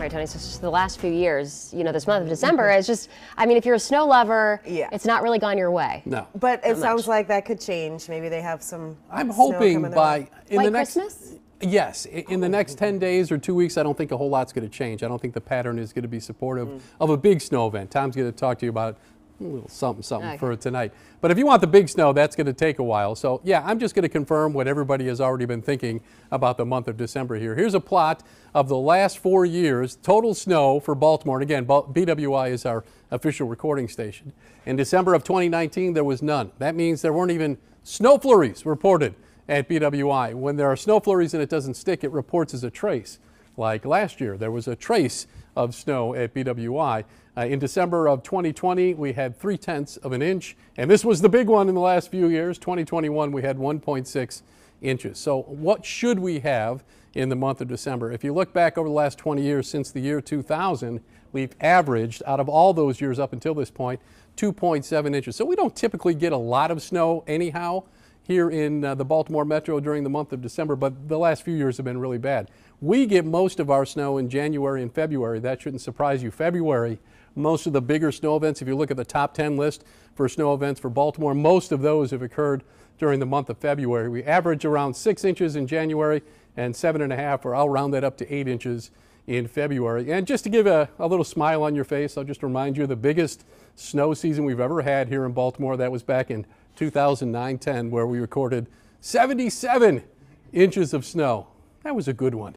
Right, Tony. So just the last few years, you know, this month of December, it's just, I mean, if you're a snow lover, Yeah. it's not really gone your way. No. But it Not sounds much. like that could change. Maybe they have some. I'm snow hoping coming by in White the next Christmas? Yes, i- in the next 10 days or two weeks, I don't think a whole lot's going to change. I don't think the pattern is going to be supportive Mm. of a big snow event. Tom's going to talk to you about a little something, something Okay. for tonight. But if you want the big snow, that's going to take a while. So yeah, I'm just going to confirm what everybody has already been thinking about the month of December here. Here's a plot of the last four years, total snow for Baltimore. And again, BWI is our official recording station. In December of 2019, there was none. That means there weren't even snow flurries reported at BWI. When there are snow flurries and it doesn't stick, it reports as a trace. Like last year, there was a trace of snow at BWI. Uh, in December of 2020, we had three tenths of an inch, and this was the big one in the last few years. 2021, we had 1.6 inches. So, what should we have in the month of December? If you look back over the last 20 years since the year 2000, we've averaged out of all those years up until this point 2.7 inches. So, we don't typically get a lot of snow anyhow here in uh, the Baltimore Metro during the month of December, but the last few years have been really bad. We get most of our snow in January and February. That shouldn't surprise you. February, most of the bigger snow events, if you look at the top 10 list for snow events for Baltimore, most of those have occurred during the month of February. We average around six inches in January and seven and a half, or I'll round that up to eight inches in February. And just to give a, a little smile on your face, I'll just remind you the biggest snow season we've ever had here in Baltimore, that was back in 2009-10, where we recorded 77 inches of snow. That was a good one.